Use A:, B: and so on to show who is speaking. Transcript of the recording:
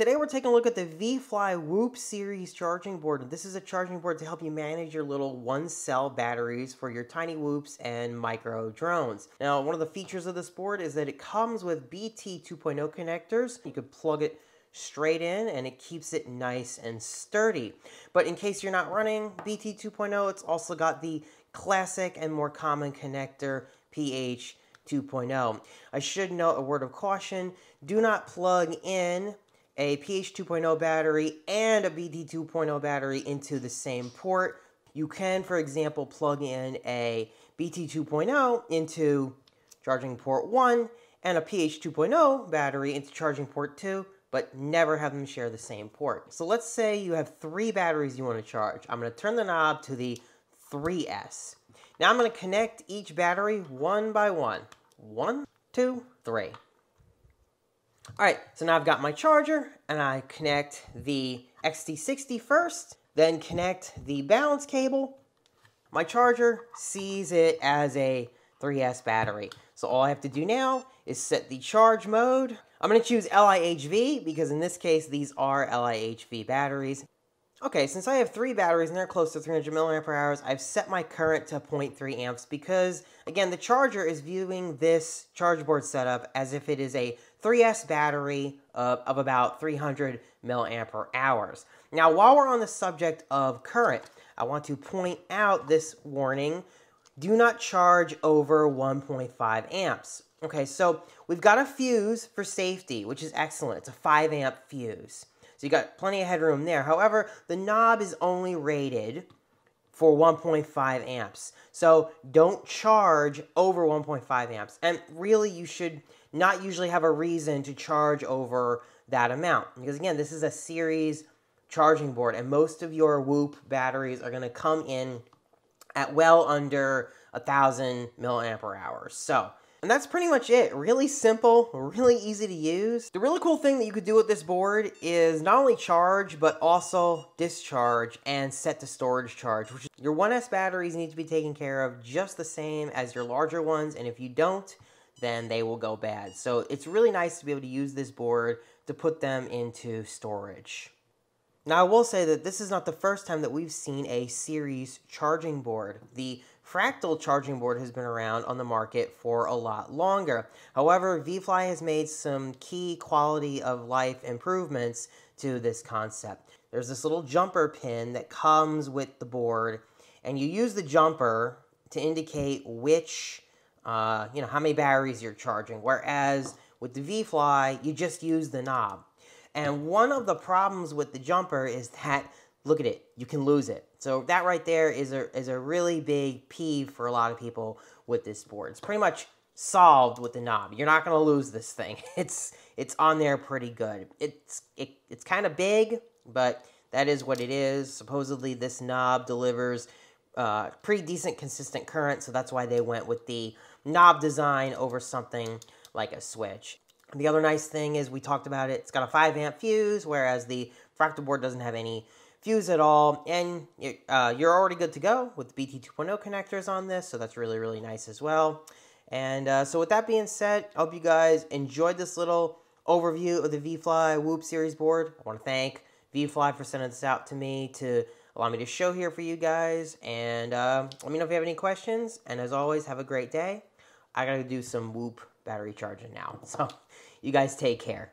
A: Today we're taking a look at the VIFLY Whoop series charging board. This is a charging board to help you manage your little one cell batteries for your tiny whoops and micro drones. Now one of the features of this board is that it comes with BT 2.0 connectors. You could plug it straight in and it keeps it nice and sturdy. But in case you're not running BT 2.0, it's also got the classic and more common connector PH 2.0. I should note a word of caution, do not plug in a PH 2.0 battery and a BT 2.0 battery into the same port. You can, for example, plug in a BT 2.0 into charging port 1 and a PH 2.0 battery into charging port 2, but never have them share the same port. So let's say you have three batteries you want to charge. I'm going to turn the knob to the 3S. Now I'm going to connect each battery one by one. One, two, three. All right, so now I've got my charger and I connect the XT60 first, then connect the balance cable. My charger sees it as a 3S battery. So all I have to do now is set the charge mode. I'm gonna choose LIHV because in this case, these are LIHV batteries. Okay, since I have three batteries and they're close to 300 milliampere hours, I've set my current to 0.3 amps because, again, the charger is viewing this charge board setup as if it is a 3S battery of, about 300 milliampere hours. Now, while we're on the subject of current, I want to point out this warning. Do not charge over 1.5 amps. Okay, so we've got a fuse for safety, which is excellent. It's a 5 amp fuse. So you got plenty of headroom there. However, the knob is only rated for 1.5 amps. So don't charge over 1.5 amps. And really, you should not usually have a reason to charge over that amount. Because again, this is a series charging board, and most of your Whoop batteries are going to come in at well under a thousand milliampere hours. So and that's pretty much it. Really simple, really easy to use. The really cool thing that you could do with this board is not only charge, but also discharge and set to storage charge. Which your 1S batteries need to be taken care of just the same as your larger ones. And if you don't, then they will go bad. So it's really nice to be able to use this board to put them into storage. Now I will say that this is not the first time that we've seen a series charging board. The Fractal charging board has been around on the market for a lot longer. However, VIFLY has made some key quality of life improvements to this concept. There's this little jumper pin that comes with the board, and you use the jumper to indicate which, uh, you know, how many batteries you're charging. Whereas with the VIFLY, you just use the knob. And one of the problems with the jumper is that look at it, you can lose it. So that right there is a, is a really big peeve for a lot of people with this board. It's pretty much solved with the knob. You're not going to lose this thing. It's it's on there pretty good. It's it, it's kind of big, but that is what it is. Supposedly this knob delivers uh, pretty decent consistent current, so that's why they went with the knob design over something like a switch. The other nice thing is we talked about it, it's got a 5 amp fuse, whereas the fractal board doesn't have any fuse it all, and uh, you're already good to go with the BT 2.0 connectors on this, so that's really, really nice as well. And uh, so with that being said, I hope you guys enjoyed this little overview of the VIFLY Whoop series board. I want to thank VIFLY for sending this out to me to allow me to show here for you guys. And uh, let me know if you have any questions. And as always, have a great day. I got to do some Whoop battery charging now. So you guys take care.